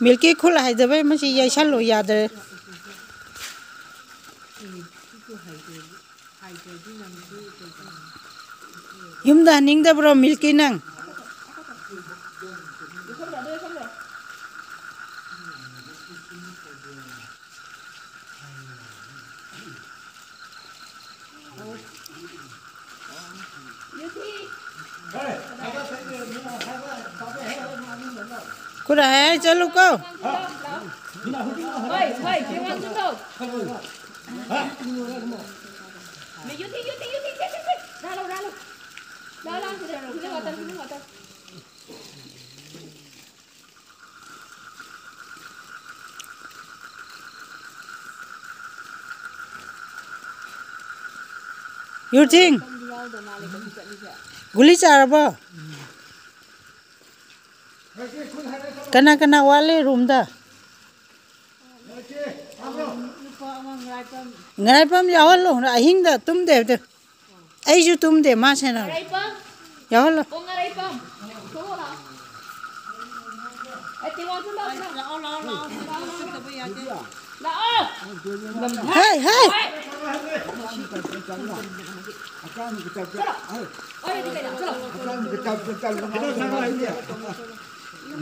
milky khula hai dabai ma si yai shan lo ya de yumda ning da bro milky nang. Kuda hai chalo ko. Hey, hey, kêu ăn chúng tôi. Mày vô thi, vô thi, chết, chết, chết. Ra đâu, ra đâu. Ra đâu, ra đâu, ra đâu, ra đâu. You think? Guli chara ba? Kana kana wale room da. Ngai pam yawal lo na hing da tum de de. Ai ju tum de ma se na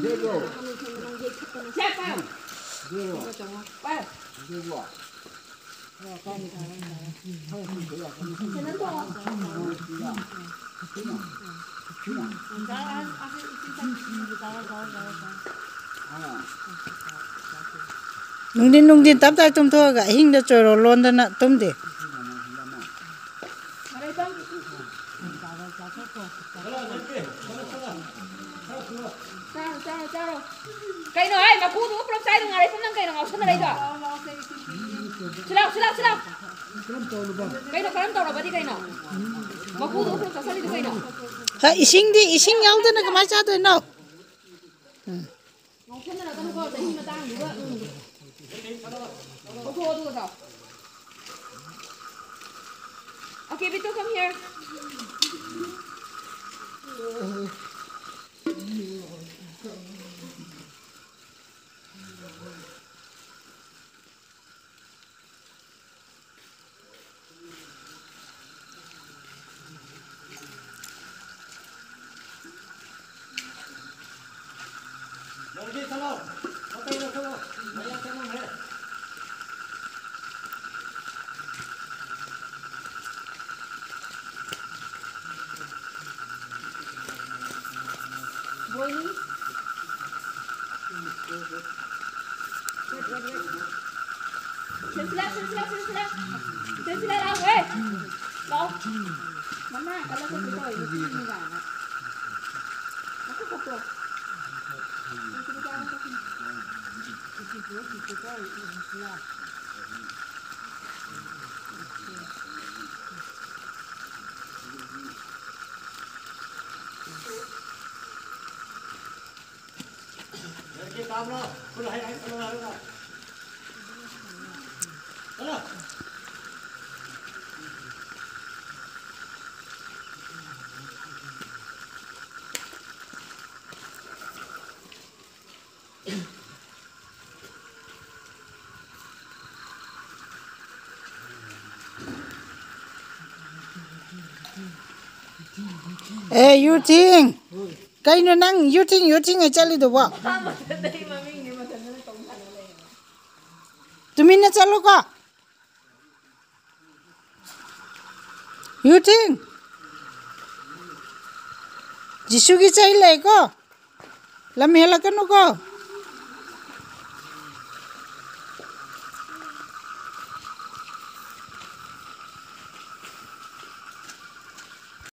zero pa. zero lo. Kung ngaray pa. Tumo na. Ay, tiwan ko lang. Lao, lao, lao. Lao. đó, hai. Ay, di tum de. Ngaray pa. Charo, charo, charo. Kayo no, ay, makudo ko pala tayo ng ngaray pa lang kayo. Ang ausan na rin ito. Silaw, silaw, silaw. Kayo no, karam tawra ba di kayo no? Makudo ko pala sa salito kayo no? Ha ising di ising yaw da na ka ma cha de no. Ngọc Xuân là con cô tại khi mà ta ngủ á. Cô cô tôi sao? Okay, Vito, come here. Boy, Wait, wait, wait. Sen sila, sen sila, sen sila. Sen sila lang, eh. Lao. Mama, kalau saya betul, itu ini kan. Aku koplo. Eh you think? Kai no nang you think you think Dai nang yuting yuting e chali do ba tumin na chalo ka yuting jisu gi chai lai ko lam hela kanu ko.